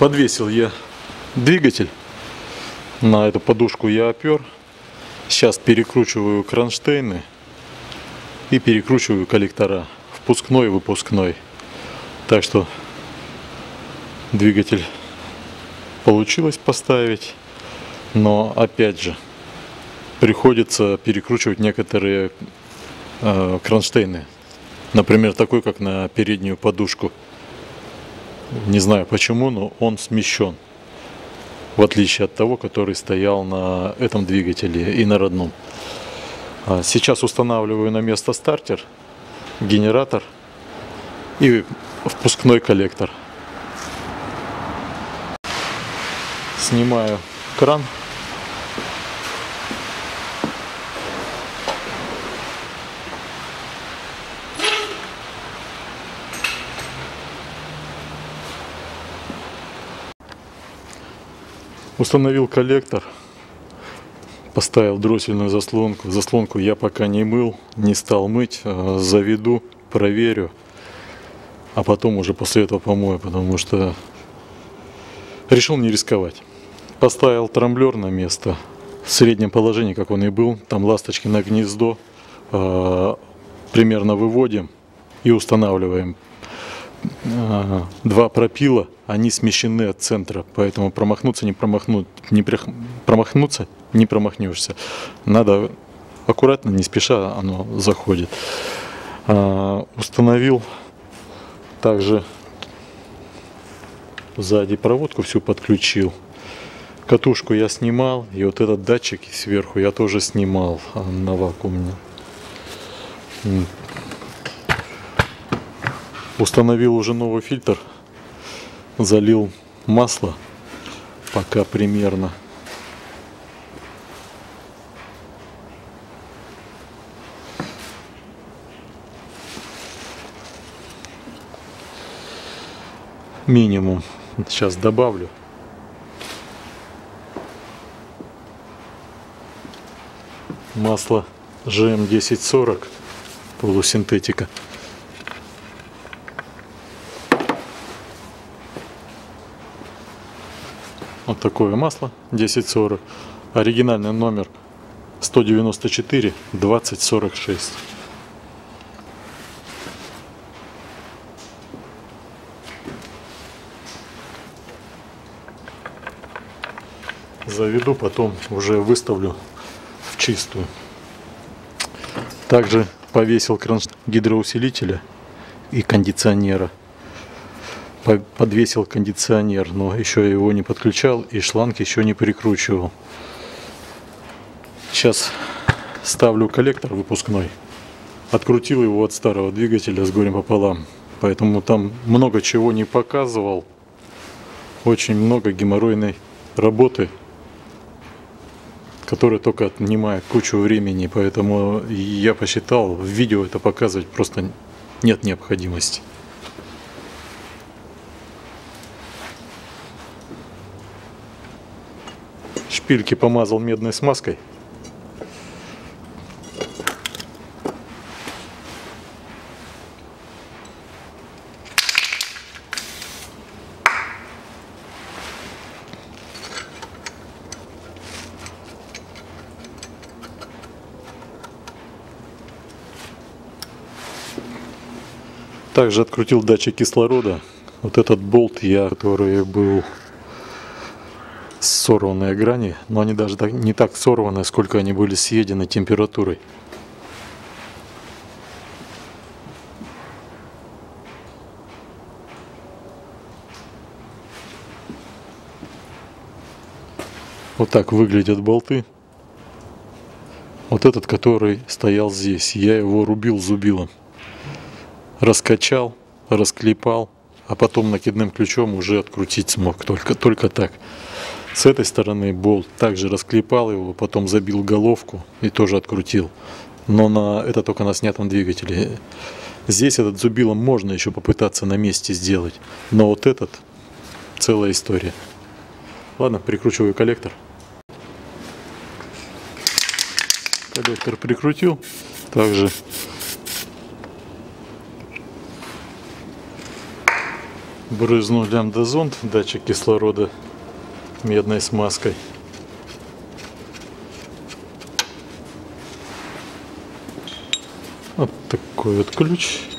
Подвесил я двигатель. На эту подушку я опер. Сейчас перекручиваю кронштейны и перекручиваю коллектора. Впускной и выпускной. Так что двигатель получилось поставить. Но опять же приходится перекручивать некоторые э, кронштейны. Например, такой, как на переднюю подушку. Не знаю почему, но он смещен. В отличие от того, который стоял на этом двигателе и на родном. А сейчас устанавливаю на место стартер, генератор и впускной коллектор. Снимаю кран. Установил коллектор, поставил дроссельную заслонку. Заслонку я пока не мыл, не стал мыть, э, заведу, проверю, а потом уже после этого помою, потому что решил не рисковать. Поставил трамблер на место в среднем положении, как он и был. Там ласточки на гнездо. Э, примерно выводим и устанавливаем. Э, два пропила, они смещены от центра, поэтому промахнуться не промахнуть, не промахнуться не промахнешься. Надо аккуратно, не спеша, оно заходит. Э, установил также сзади проводку всю подключил. Катушку я снимал, и вот этот датчик сверху я тоже снимал а, на вакууме. Установил уже новый фильтр, залил масло, пока примерно. Минимум. Сейчас добавлю. масло GM 1040 полусинтетика. Вот такое масло 1040. Оригинальный номер 194 2046. Заведу, потом уже выставлю чистую. Также повесил кронштейн гидроусилителя и кондиционера. Подвесил кондиционер, но еще его не подключал и шланг еще не прикручивал. Сейчас ставлю коллектор выпускной. Открутил его от старого двигателя с горем пополам. Поэтому там много чего не показывал. Очень много геморройной работы который только отнимает кучу времени, поэтому я посчитал, в видео это показывать просто нет необходимости. Шпильки помазал медной смазкой. Также открутил датчик кислорода. Вот этот болт я, который был сорванные грани, но они даже не так сорваны, сколько они были съедены температурой. Вот так выглядят болты. Вот этот, который стоял здесь, я его рубил зубилом раскачал, расклепал, а потом накидным ключом уже открутить смог, только, только так. С этой стороны болт также расклепал его, потом забил головку и тоже открутил. Но на, это только на снятом двигателе. Здесь этот зубилом можно еще попытаться на месте сделать, но вот этот целая история. Ладно, прикручиваю коллектор. Коллектор прикрутил. Также Брызнул лямбда-зонд, датчик кислорода медной смазкой. Вот такой вот ключ.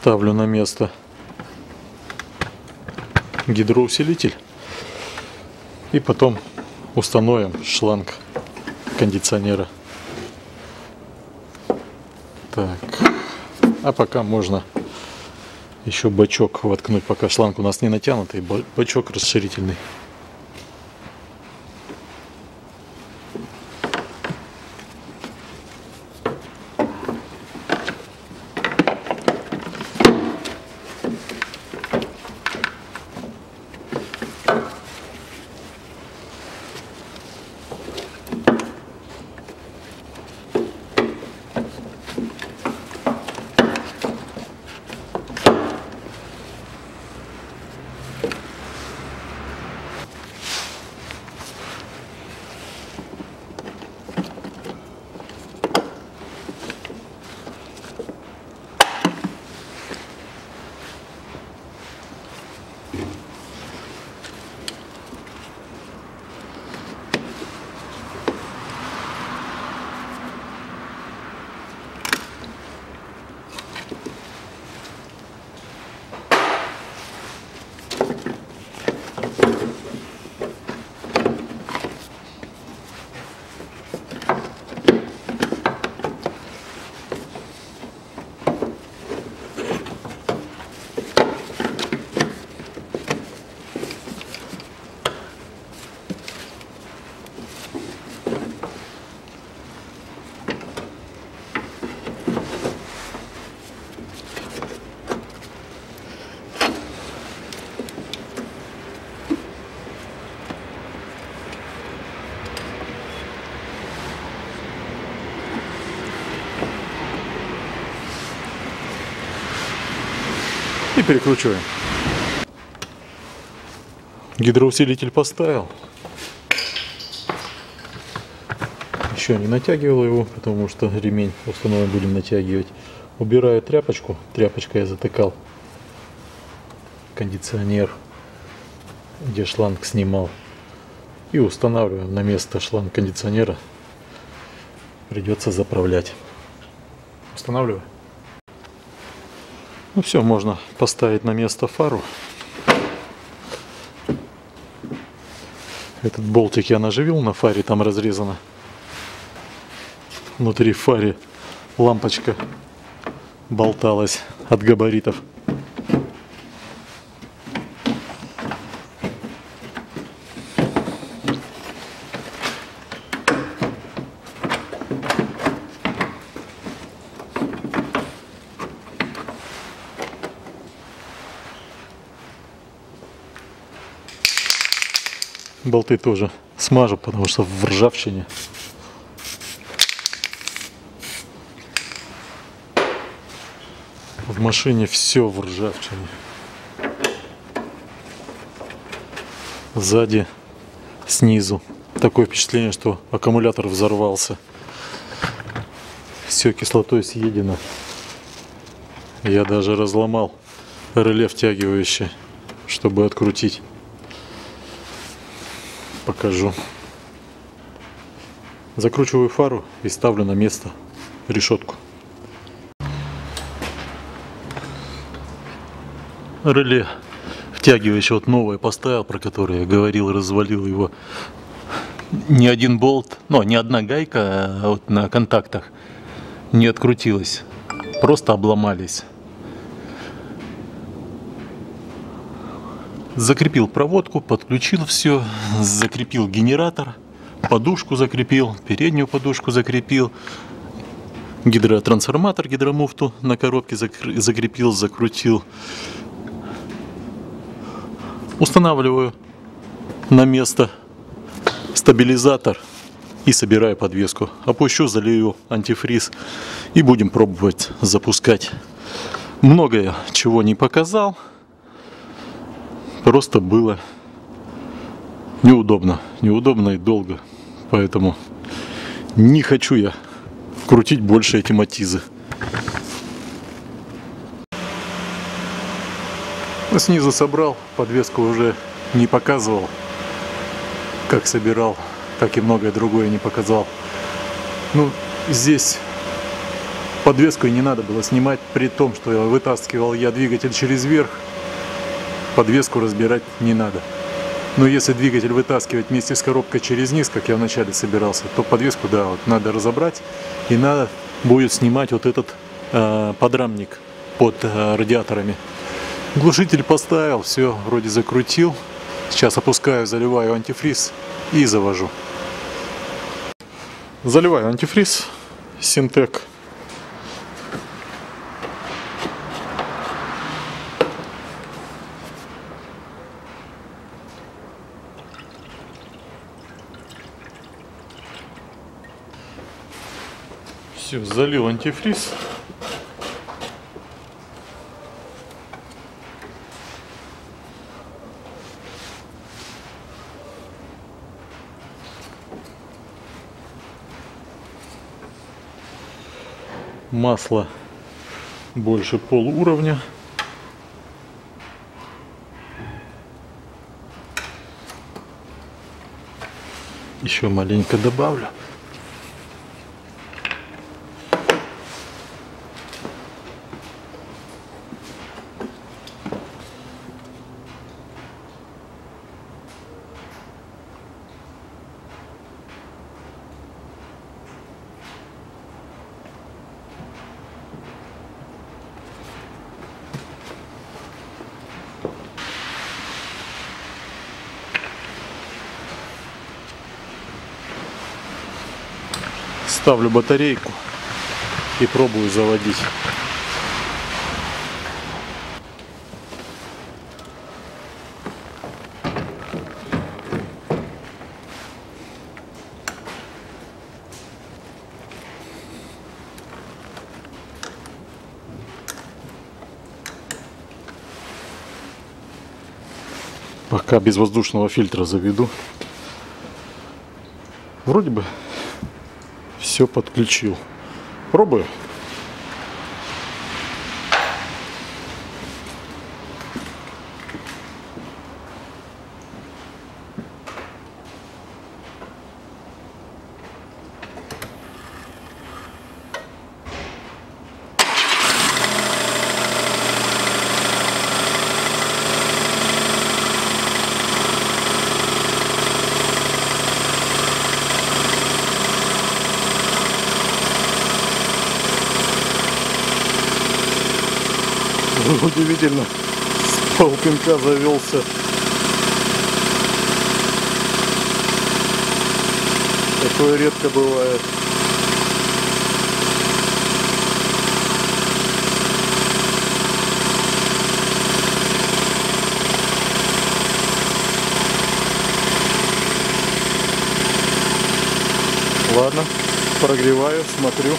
Ставлю на место гидроусилитель и потом установим шланг кондиционера. Так, а пока можно еще бачок воткнуть, пока шланг у нас не натянутый, бачок расширительный. Перекручиваем. Гидроусилитель поставил. Еще не натягивал его, потому что ремень установлен будем натягивать. Убираю тряпочку. Тряпочкой я затыкал кондиционер, где шланг снимал. И устанавливаем на место шланг кондиционера. Придется заправлять. Устанавливаю. Ну все, можно поставить на место фару. Этот болтик я наживил на фаре, там разрезано. Внутри фаре лампочка болталась от габаритов. Болты тоже смажу, потому что в ржавчине. В машине все в ржавчине. Сзади, снизу. Такое впечатление, что аккумулятор взорвался. Все кислотой съедено. Я даже разломал реле втягивающее, чтобы открутить покажу. Закручиваю фару и ставлю на место решетку. Реле втягивающее вот новое поставил, про которое я говорил, развалил его. Не один болт, но не одна гайка а вот на контактах не открутилось. Просто обломались. Закрепил проводку, подключил все, закрепил генератор, подушку закрепил, переднюю подушку закрепил, гидротрансформатор, гидромуфту на коробке закрепил, закрутил. Устанавливаю на место стабилизатор и собираю подвеску. Опущу, залью антифриз и будем пробовать запускать. Многое чего не показал. Просто было неудобно. Неудобно и долго. Поэтому не хочу я крутить больше эти матизы. Снизу собрал, подвеску уже не показывал, как собирал, так и многое другое не показал. Ну, здесь подвеску и не надо было снимать, при том, что я вытаскивал я двигатель через верх, подвеску разбирать не надо. Но если двигатель вытаскивать вместе с коробкой через низ, как я вначале собирался, то подвеску, да, вот надо разобрать. И надо будет снимать вот этот э, подрамник под э, радиаторами. Глушитель поставил, все, вроде закрутил. Сейчас опускаю, заливаю антифриз и завожу. Заливаю антифриз Синтек Все, залил антифриз. Масло больше полуровня. Еще маленько добавлю. Ставлю батарейку и пробую заводить. Пока без воздушного фильтра заведу. Вроде бы все подключил. Пробую. Удивительно, с полпинка завелся. Такое редко бывает. Ладно, прогреваю, смотрю.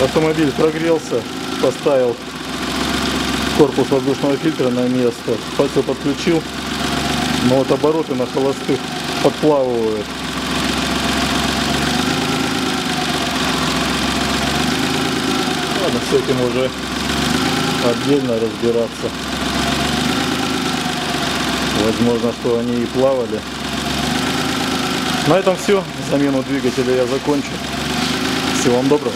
Автомобиль прогрелся, поставил корпус воздушного фильтра на место, все подключил, но вот обороты на холостых подплавывают. Ладно, с этим уже отдельно разбираться. Возможно, что они и плавали. На этом все. Замену двигателя я закончу. Всего вам доброго.